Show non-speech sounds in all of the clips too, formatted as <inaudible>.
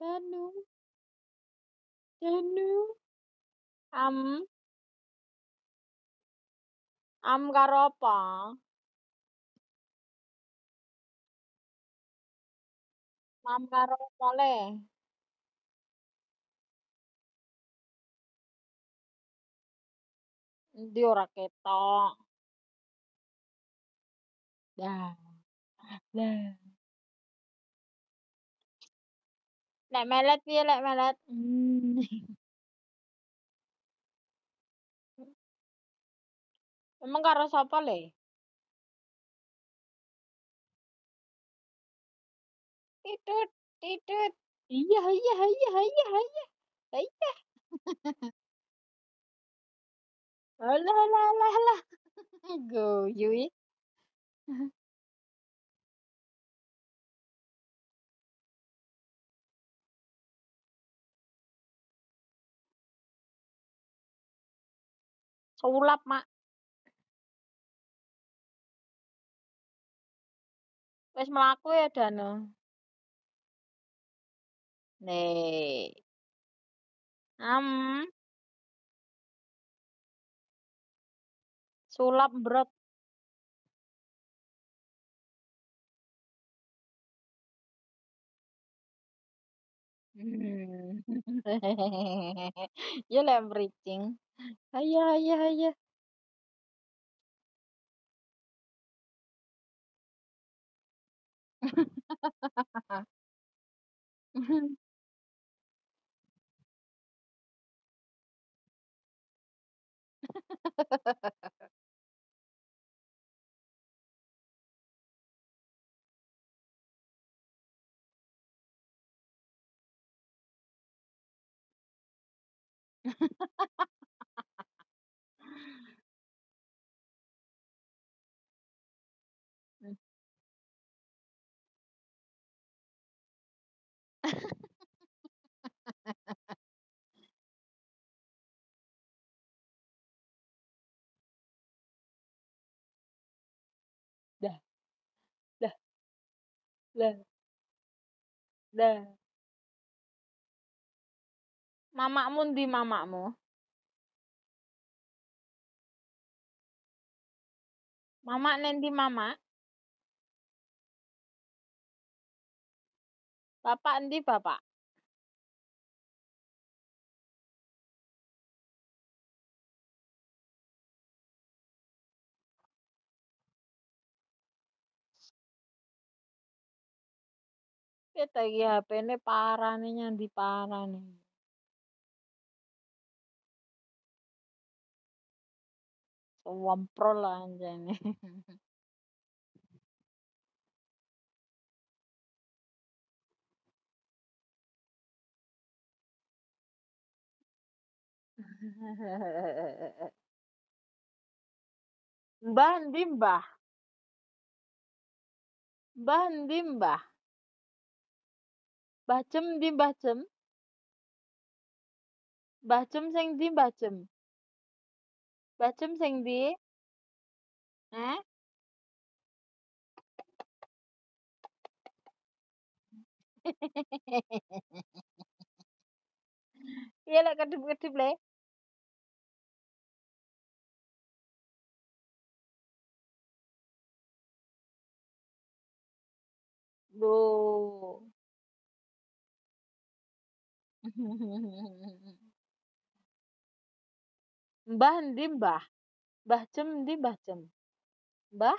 Danu. Danu. Am. Am karo apa? Mam karo apa le? Endi ora ketok. Dah. Dah. Lek melet piye lek melet? Hmm. Emang karo sapa le? Titut, titut. Iya, iya, iya, iya, iya. Iya. Alah, alah, alah, alah. <laughs> Guyu iki. Sulap, Mak. Wis mlaku ya, Danu? Nih. Am. Sulap mbrot. Hmm. <laughs> You'll everything. Haya, haya, haya. <laughs> <laughs> Hmm. Dah. Dah. Dah. Mamakmu ndi mamakmu? Mamak ning ndi mamak? Bapak endi bapak? Piye iki HP-ne parane nyandi Wemprol anjene. <laughs> Mbah endi, Mbah? Endi, Mbah? Mbah endi, Mbah Jem sing ndi? Mbah Jem sing ndi? Eh? Piye lek kedip-kedip le? Lho. Mbah endi, Mbah? Mbah Jem endi, Mbah Jem? Mbah?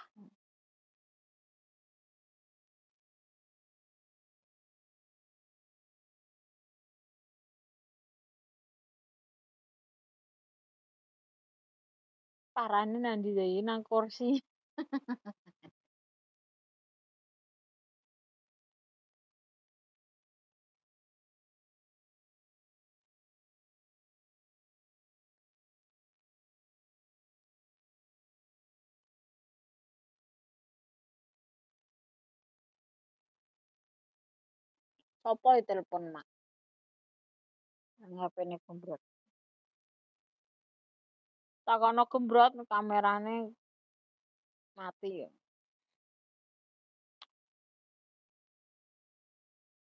Parane nang ndi iki nang kursi. <laughs> sapa di telepon mak nang HP ne gembrot Takono ana gembrot kamerane mati ya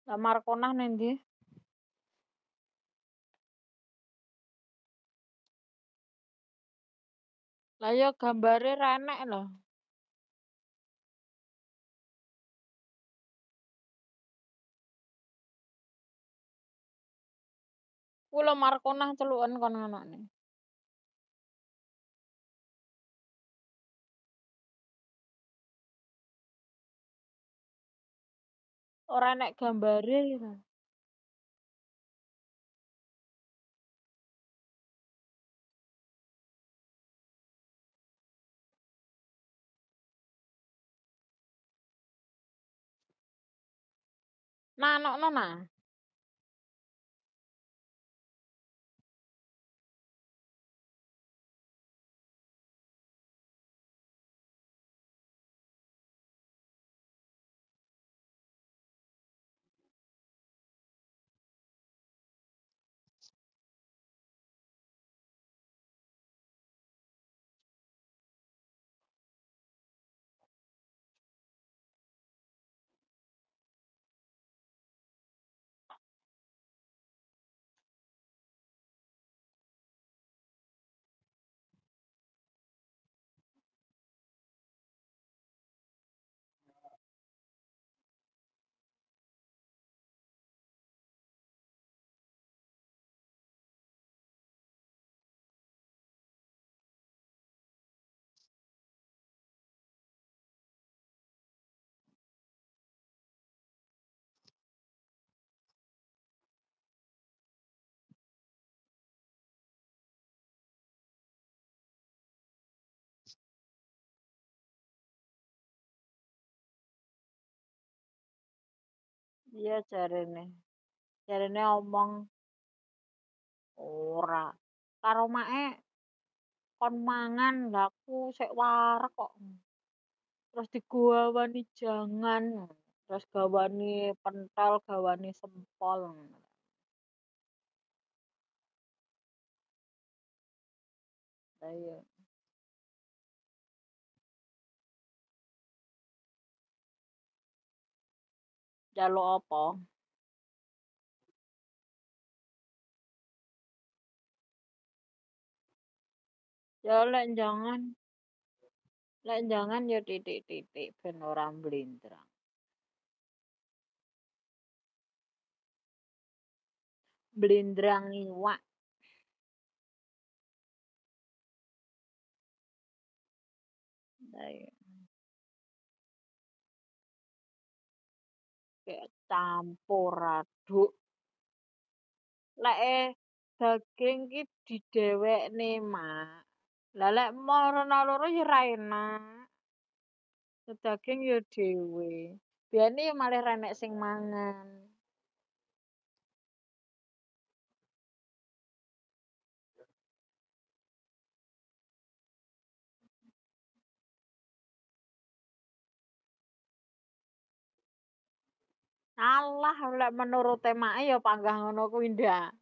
Lah Markonah nang ndi? Lah ya gambare ra enak lho. Kulo Markonah celuken kon anakne. Ora enek gambare ya. Nah, nah. Iya jarene. Jarene omong ora. Karo make kon mangan lah aku sik kok. Terus digawani jangan, terus gawani pentol, gawani sempol. Lah iya. Njaluk apa? Ya lek jangan lek jangan ya titik-titik ben ora mblendrang. Mblendrang iwak. Lah campur aduk. Lae daging ki didhewekne mak. Lah lek marana loro ya ora enak. Daging ya dhewe. Biyen ya malah renek sing mangan. Alah lek menurute make ya panggah ngono kuwi ndak.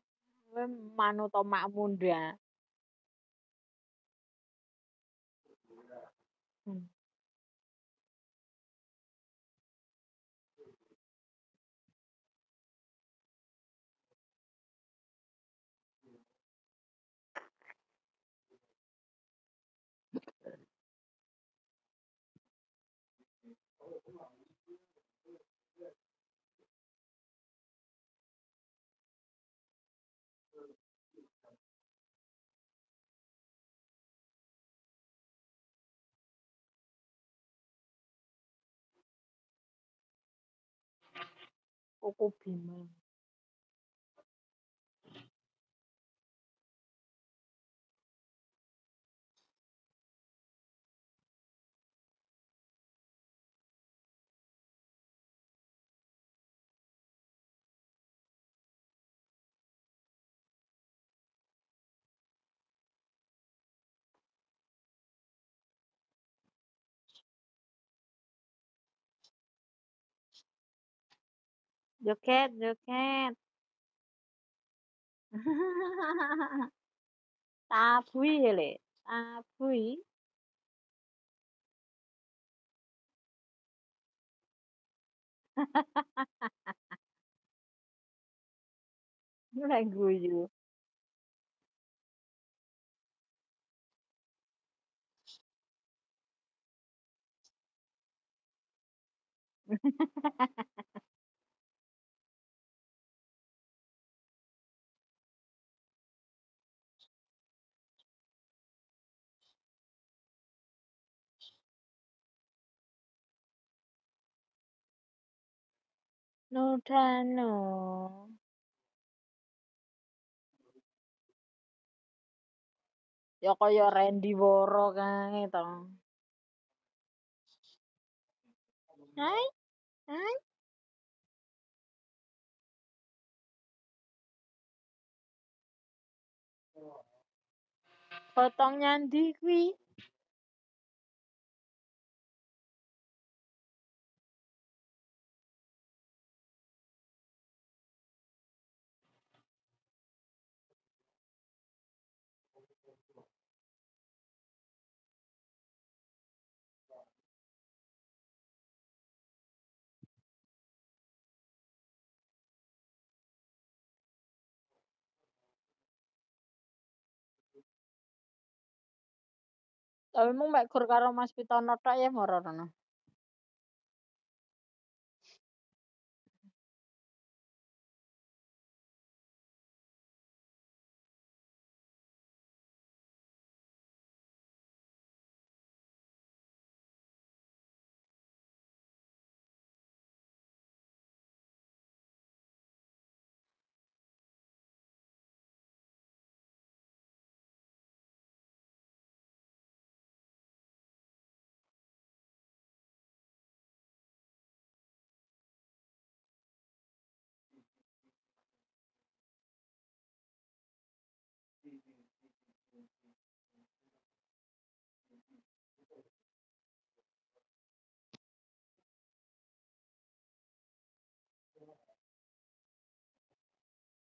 Kowe manut makmu ndak. ko ko. Joget, joget. Sabui <laughs> le, sabui. Mulai <laughs> guyu. <laughs> Nuthano Ya kaya Randy Wara kae to. Hai. Hai. Potong nyandi kuwi. Tapi mung mek gur karo Mas Pitono tok ya moro rono.